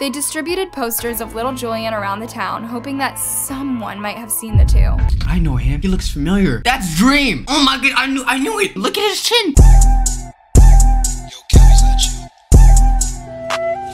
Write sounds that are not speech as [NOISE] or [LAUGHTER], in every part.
They distributed posters of little Julian around the town, hoping that someone might have seen the two. I know him. He looks familiar. That's Dream. Oh my god, I knew I knew it. Look at his chin.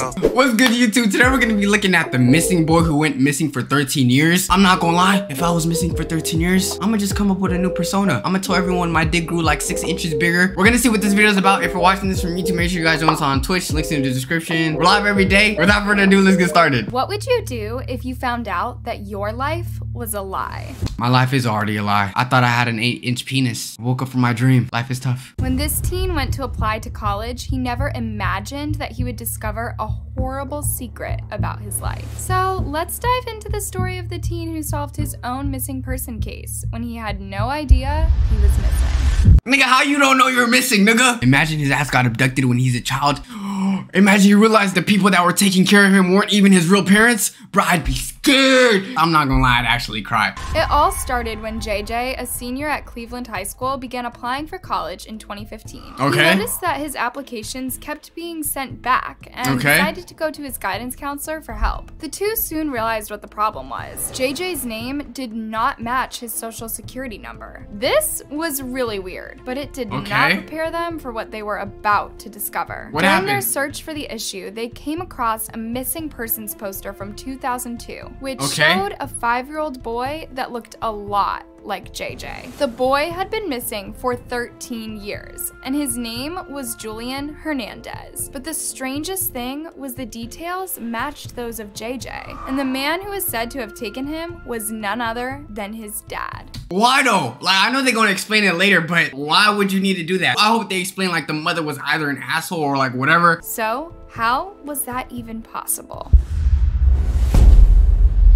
Yo. What's good, YouTube? Today we're gonna be looking at the missing boy who went missing for 13 years. I'm not gonna lie, if I was missing for 13 years, I'm gonna just come up with a new persona. I'm gonna tell everyone my dick grew like six inches bigger. We're gonna see what this video is about. If you're watching this from YouTube, make sure you guys join us on Twitch. Links in the description. We're live every day. Without further ado, let's get started. What would you do if you found out that your life was a lie? My life is already a lie. I thought I had an eight inch penis. I woke up from my dream. Life is tough. When this teen went to apply to college, he never imagined that he would discover a horrible secret about his life. So let's dive into the story of the teen who solved his own missing person case when he had no idea he was missing. Nigga, how you don't know you're missing, nigga? Imagine his ass got abducted when he's a child. [GASPS] Imagine he realized the people that were taking care of him weren't even his real parents. Bro, I'd be scared. I'm not gonna lie, I'd actually cry. It all started when JJ, a senior at Cleveland High School, began applying for college in 2015. Okay. He noticed that his applications kept being sent back and Okay. decided to go to his guidance counselor for help. The two soon realized what the problem was. JJ's name did not match his social security number. This was really weird, but it did not prepare them for what they were about to discover. What During their search for the issue, they came across a missing persons poster from 2002, which Okay. showed a five year old boy that looked a lot like JJ. The boy had been missing for 13 years, and his name was Julian Hernandez. But the strangest thing was the details matched those of JJ, and the man who was said to have taken him was none other than his dad. Why though? Like, I know they're gonna explain it later, but why would you need to do that? I hope they explain like the mother was either an asshole or like whatever. So, how was that even possible?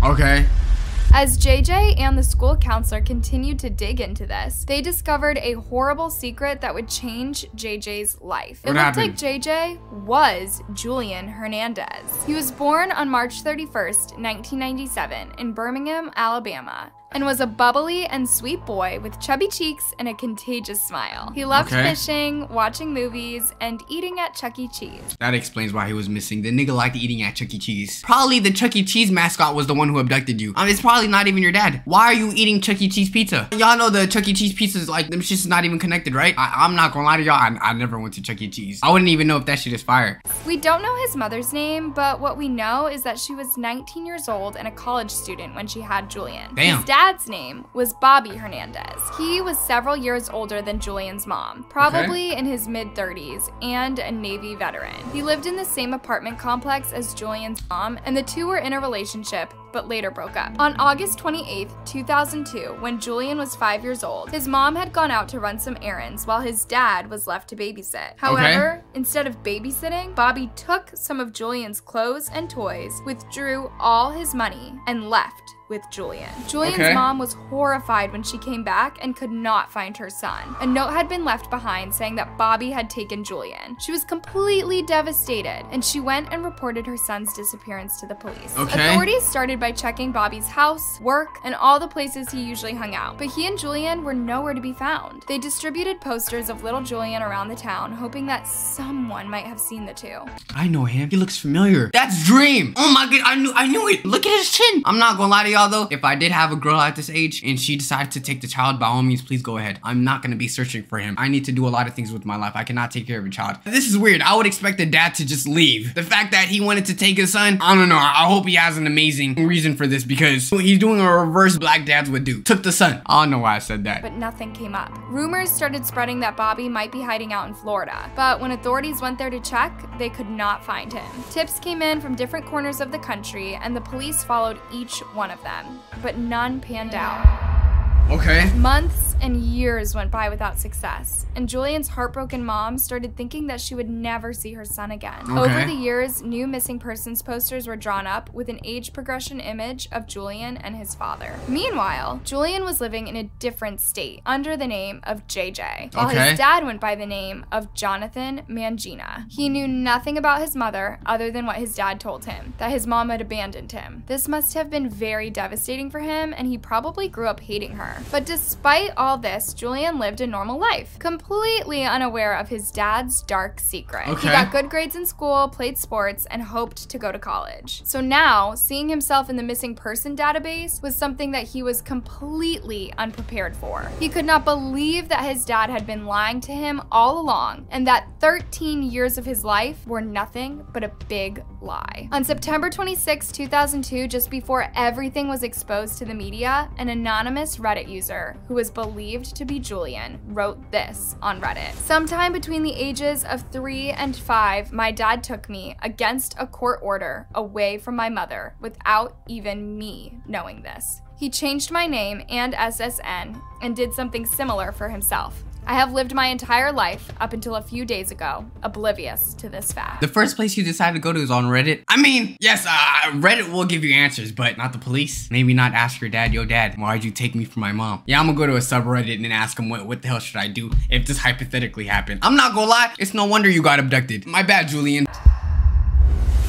Okay. As JJ and the school counselor continued to dig into this, they discovered a horrible secret that would change JJ's life. What it looked happened? like JJ was Julian Hernandez. He was born on March 31st, 1997, in Birmingham, Alabama. And was a bubbly and sweet boy with chubby cheeks and a contagious smile. He loved Okay. fishing, watching movies, and eating at Chuck E. Cheese. That explains why he was missing. The nigga liked eating at Chuck E. Cheese. Probably the Chuck E. Cheese mascot was the one who abducted you. I mean, it's probably not even your dad. Why are you eating Chuck E. Cheese pizza? Y'all know the Chuck E. Cheese pizza is like, them shit's not even connected, right? I- I'm not gonna lie to y'all, I-, I never went to Chuck E. Cheese. I wouldn't even know if that shit is fire. We don't know his mother's name, but what we know is that she was 19 years old and a college student when she had Julian. Damn. His dad's name was Bobby Hernandez. He was several years older than Julian's mom, probably in his mid 30s, and a Navy veteran. He lived in the same apartment complex as Julian's mom, and the two were in a relationship but later broke up. On August 28, 2002, when Julian was five years old, his mom had gone out to run some errands while his dad was left to babysit. However, instead of babysitting, Bobby took some of Julian's clothes and toys, withdrew all his money, and left with Julian. Julian's Okay. mom was horrified when she came back and could not find her son. A note had been left behind saying that Bobby had taken Julian. She was completely devastated and she went and reported her son's disappearance to the police. Okay. Authorities started by checking Bobby's house, work, and all the places he usually hung out, but he and Julian were nowhere to be found. They distributed posters of little Julian around the town, hoping that someone might have seen the two. I know him. He looks familiar. That's Dream. Oh my god, I knew I knew it. Look at his chin. I'm not gonna lie to y'all though. If I did have a girl at this age and she decided to take the child, by all means, please go ahead. I'm not gonna be searching for him. I need to do a lot of things with my life. I cannot take care of a child. This is weird. I would expect the dad to just leave. The fact that he wanted to take his son, I don't know. I hope he has an amazing reason for this because he's doing a reverse black dads would do. Took the son. I don't know why I said that. but nothing came up. Rumors started spreading that Bobby might be hiding out in Florida, but when authorities went there to check, they could not find him. Tips came in from different corners of the country, and the police followed each one of them, but none panned out. Okay. Months and years went by without success, and Julian's heartbroken mom started thinking that she would never see her son again. Okay. Over the years, new missing persons posters were drawn up with an age progression image of Julian and his father. Meanwhile, Julian was living in a different state under the name of JJ, while Okay. his dad went by the name of Jonathan Mangina. He knew nothing about his mother other than what his dad told him that his mom had abandoned him. This must have been very devastating for him, and he probably grew up hating her. her. But despite all this, Julian lived a normal life, completely unaware of his dad's dark secret. Okay. He got good grades in school, played sports, and hoped to go to college. So now, seeing himself in the missing person database was something that he was completely unprepared for. He could not believe that his dad had been lying to him all along and that 13 years of his life were nothing but a big lie. On September 26, 2002, just before everything was exposed to the media, an anonymous Reddit user who was believed to be Julian wrote this on Reddit. Sometime between the ages of 3 and 5, my dad took me against a court order away from my mother without even me knowing this. He changed my name and SSN and did something similar for himself. I have lived my entire life up until a few days ago, oblivious to this fact. The first place you decided to go to is on Reddit. I mean, yes, uh, Reddit will give you answers, but not the police. Maybe not ask your dad, yo dad, why'd you take me from my mom? Yeah, I'm gonna go to a subreddit and ask him what, what the hell should I do if this hypothetically happened. I'm not gonna lie, it's no wonder you got abducted. My bad, Julian.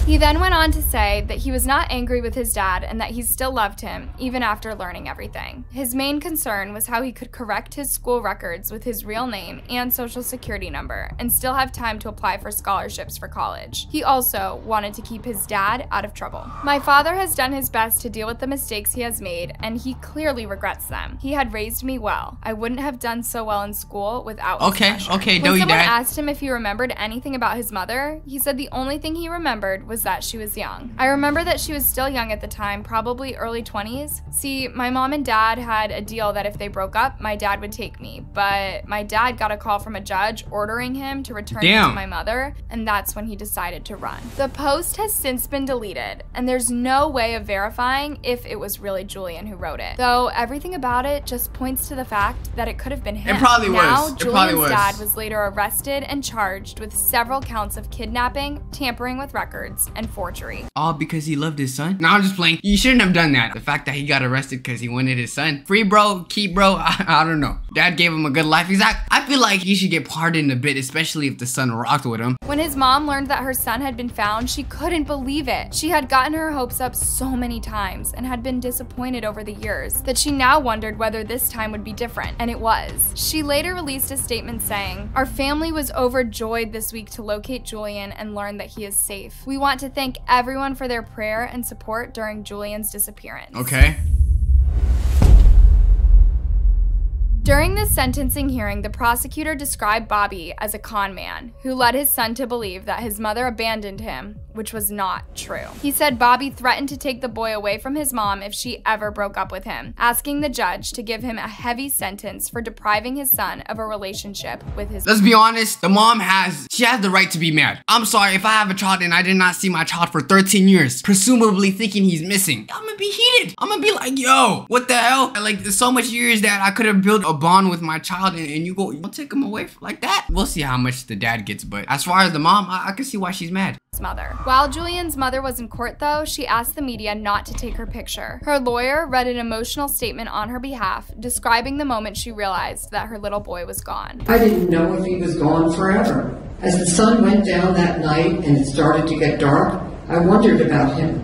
He then went on to say that he was not angry with his dad and that he still loved him, even after learning everything. His main concern was how he could correct his school records with his real name and social security number and still have time to apply for scholarships for college. He also wanted to keep his dad out of trouble. My father has done his best to deal with the mistakes he has made, and he clearly regrets them. He had raised me well. I wouldn't have done so well in school without Okay, okay, When Doey someone Dad. asked him if he remembered anything about his mother, he said the only thing he remembered was that she was young. I remember that she was still young at the time, probably early 20s. See, my mom and dad had a deal that if they broke up, my dad would take me, but my dad got a call from a judge ordering him to return me to my mother, and that's when he decided to run. The post has since been deleted, and there's no way of verifying if it was really Julian who wrote it. Though everything about it just points to the fact that it could have been him. It probably now, was. It Julian's probably was. dad was later arrested and charged with several counts of kidnapping, tampering with records, and forgery. All because he loved his son? No, I'm just playing. You shouldn't have done that. The fact that he got arrested because he wanted his son. Free bro, keep bro. [LAUGHS] I, I don't know. Dad gave him a good life. He's like, I feel like he should get pardoned a bit, especially if the son rocked with him. When his mom learned that her son had been found, she couldn't believe it. She had gotten her hopes up so many times and had been disappointed over the years that she now wondered whether this time would be different, and it was. She later released a statement saying, Our family was overjoyed this week to locate Julian and learn that he is safe. We want to thank everyone for their prayer and support during Julian's disappearance. Okay. During this sentencing hearing, the prosecutor described Bobby as a con man who led his son to believe that his mother abandoned him, which was not true. He said Bobby threatened to take the boy away from his mom if she ever broke up with him, asking the judge to give him a heavy sentence for depriving his son of a relationship with his Let's be honest, the mom has, she has the right to be mad. I'm sorry, if I have a child and I did not see my child for 13 years, presumably thinking he's missing, I'm gonna be heated. I'm gonna be like, yo, what the hell? Like, so much years that I could have built a bond with my child and, and you go, you take him away f- like that? We'll see how much the dad gets, but as far as the mom, I, I can see why she's mad. mother. While Julian's mother was in court, though, she asked the media not to take her picture. Her lawyer read an emotional statement on her behalf, describing the moment she realized that her little boy was gone. I didn't know if he was gone forever. As the sun went down that night and it started to get dark, I wondered about him.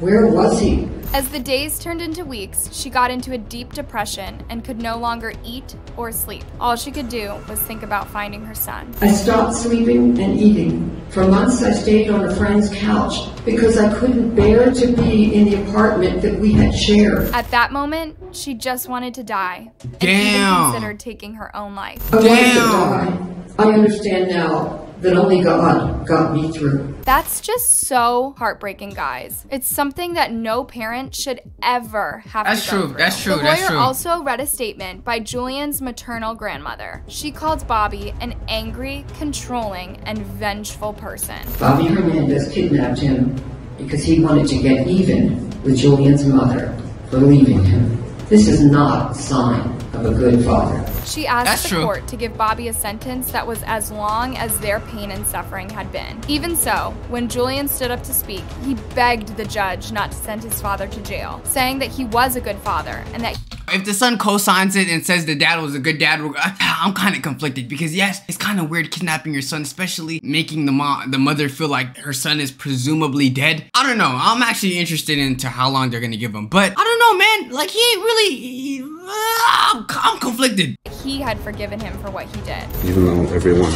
Where was he? As the days turned into weeks, she got into a deep depression and could no longer eat or sleep. All she could do was think about finding her son. I stopped sleeping and eating. For months I stayed on a friend's couch because I couldn't bear to be in the apartment that we had shared. At that moment, she just wanted to die. And Damn. even considered taking her own life. I wanted to Damn. die. I understand now that only God got me through. That's just so heartbreaking, guys. It's something that no parent should ever have That's to go true, through. that's true, The that's lawyer true. also read a statement by Julian's maternal grandmother. She called Bobby an angry, controlling, and vengeful person. Bobby Hernandez kidnapped him because he wanted to get even with Julian's mother for leaving him. This is not a sign of a good father. She asked That's the true. court to give Bobby a sentence that was as long as their pain and suffering had been. Even so, when Julian stood up to speak, he begged the judge not to send his father to jail, saying that he was a good father and that If the son co-signs it and says the dad was a good dad, I'm kind of conflicted because yes, it's kind of weird kidnapping your son, especially making the mom, the mother feel like her son is presumably dead. I don't know. I'm actually interested into how long they're gonna give him, but I don't know, man. Like he ain't really. he- I'm, I'm conflicted. He had forgiven him for what he did. Even though everyone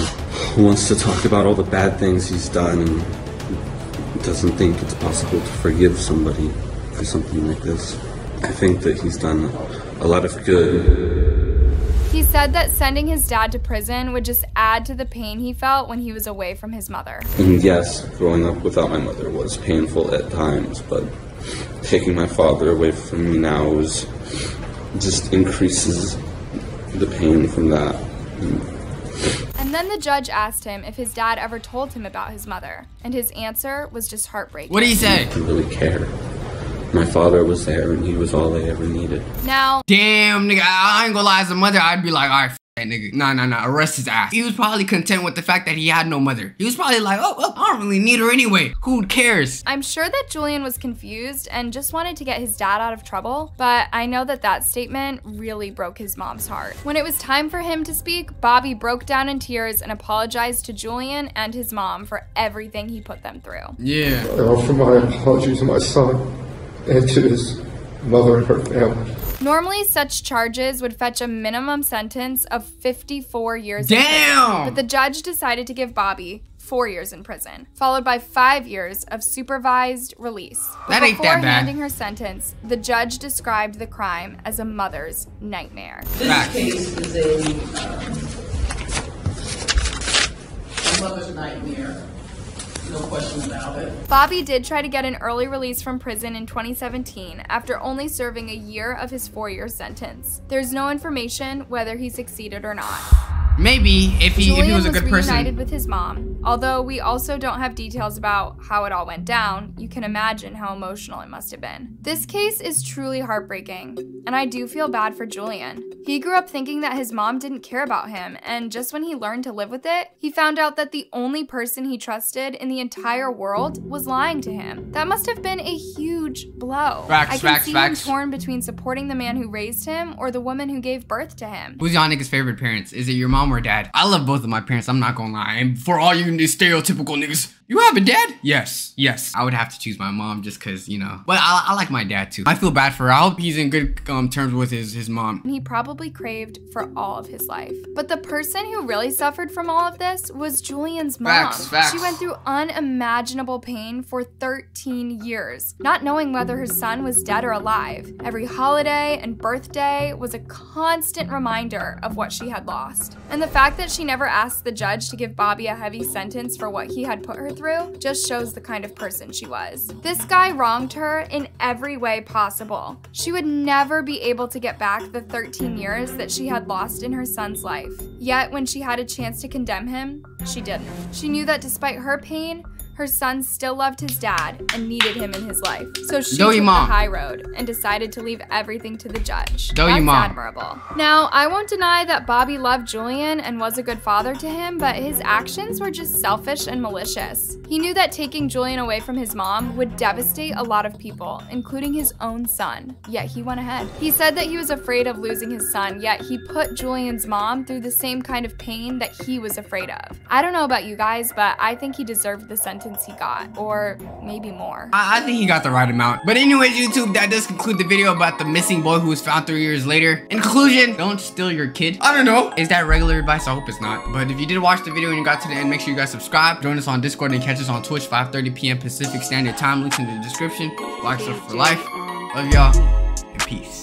wants to talk about all the bad things he's done and doesn't think it's possible to forgive somebody for something like this, I think that he's done a lot of good. He said that sending his dad to prison would just add to the pain he felt when he was away from his mother. And yes, growing up without my mother was painful at times, but taking my father away from me now is just increases the pain from that. And then the judge asked him if his dad ever told him about his mother, and his answer was just heartbreaking. What do you say? I didn't really care. My father was there and he was all they ever needed. Now, Damn, nigga, I ain't gonna lie. As a mother, I'd be like, all right, f- that nigga. Nah, nah, nah. Arrest his ass. He was probably content with the fact that he had no mother. He was probably like, oh, well, I don't really need her anyway. Who cares? I'm sure that Julian was confused and just wanted to get his dad out of trouble, but I know that that statement really broke his mom's heart. When it was time for him to speak, Bobby broke down in tears and apologized to Julian and his mom for everything he put them through. Yeah. I offer my apologies to my son and to his mother and her family. Normally, such charges would fetch a minimum sentence of 54 years. Damn! prison, But the judge decided to give Bobby four years in prison, followed by five years of supervised release. That But ain't before that bad. handing her sentence, the judge described the crime as a mother's nightmare. Facts. case is a, um, a mother's nightmare. No question about it. Bobby did try to get an early release from prison in 2017 after only serving a year of his four year sentence. There's no information whether he succeeded or not. Maybe if he if Julian he was a good reunited person. with his mom. Although we also don't have details about how it all went down, you can imagine how emotional it must have been. This case is truly heartbreaking, and I do feel bad for Julian. He grew up thinking that his mom didn't care about him, and just when he learned to live with it, he found out that the only person he trusted in the entire world was lying to him. That must have been a huge blow. Facts, I can facts, see facts. him torn between supporting the man who raised him or the woman who gave birth to him. Who's y'all favorite parents? Is it your mom or dad? I love both of my parents. I'm not gonna lie. And for all you stereotypical niggas, you have a dad? Yes, yes. I would have to choose my mom just cause you know. But I, I like my dad too. I feel bad for her. I hope he's in good um, terms with his his mom. He probably craved for all of his life. But the person who really suffered from all of this was Julian's mom. Facts, facts. She went through unimaginable pain for 13 years, not knowing whether her son was dead or alive. Every holiday and birthday was a constant reminder of what she had lost. And the fact that she never asked the judge to give Bobby a heavy sentence for what he had put her through just shows the kind of person she was. This guy wronged her in every way possible. She would never be able to get back the 13 years that she had lost in her son's life. Yet, when she had a chance to condemn him, she didn't. She knew that despite her pain, her son still loved his dad and needed him in his life. So she Go, took the high road and decided to leave everything to the judge. Go, That's mom. admirable. Now, I won't deny that Bobby loved Julian and was a good father to him, but his actions were just selfish and malicious. He knew that taking Julian away from his mom would devastate a lot of people, including his own son. Yet he went ahead. He said that he was afraid of losing his son, yet he put Julian's mom through the same kind of pain that he was afraid of. I don't know about you guys, but I think he deserved the sentence he got, or maybe more. I, I think he got the right amount. But anyways, YouTube, that does conclude the video about the missing boy who was found three years later. In conclusion, don't steal your kid. I don't know. Is that regular advice? I hope it's not. But if you did watch the video and you got to the end, make sure you guys subscribe. Join us on Discord and catch us on Twitch 5:30 p.m. Pacific Standard Time. Links in the description. Like us for life. Love y'all and peace.